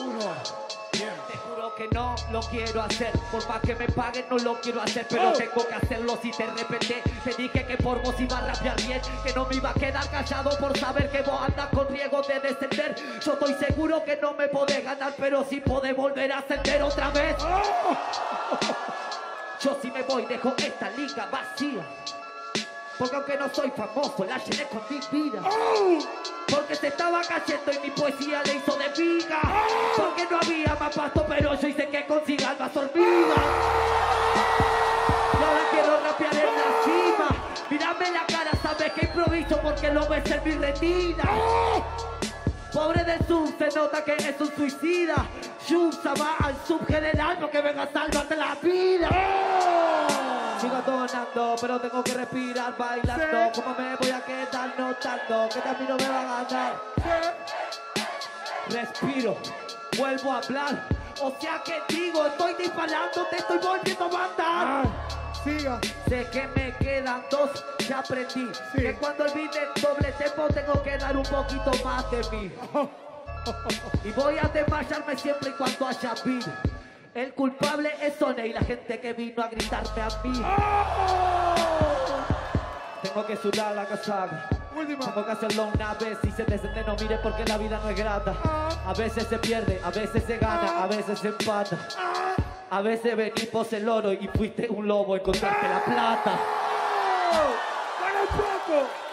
Te juro que no lo quiero hacer. Por más que me paguen, no lo quiero hacer. Pero Oh. tengo que hacerlo si te repente. Te dije que por vos iba a rapear bien. Que no me iba a quedar callado por saber que vos andas con riesgo de descender. Yo estoy seguro que no me podés ganar, pero sí podés volver a ascender otra vez. Yo si me voy, dejo esta liga vacía. Porque aunque no soy famoso, la llené con mi vida. Porque se estaba cayendo y mi poesía le hizo de viga. Pero yo hice que consigan más hormigas. Y ahora quiero rapear en la cima. Mírame la cara, sabes que improviso porque lo ves en mi retina. Pobre del sub, se nota que es un suicida. Yusa va al subgeneral porque venga a salvarte la vida. Sigo donando, pero tengo que respirar bailando. ¿Cómo me voy a quedar notando? Que también no me va a ganar. Respiro, vuelvo a hablar. O sea que digo, estoy disparando, te estoy volviendo a matar. Siga. Sé que me quedan dos, ya aprendí. Sí. Que cuando olvide el doble tempo tengo que dar un poquito más de mí. Y voy a desmayarme siempre y cuando haya vida. El culpable es Sone y la gente que vino a gritarme a mí. Tengo que sudar la casaca. Última. Tengo que hacerlo una vez y se descende, no mire porque la vida no es grata. A veces se pierde, a veces se gana, a veces se empata. A veces venís pos el oro y fuiste un lobo, encontraste la plata. ¡Para un poco!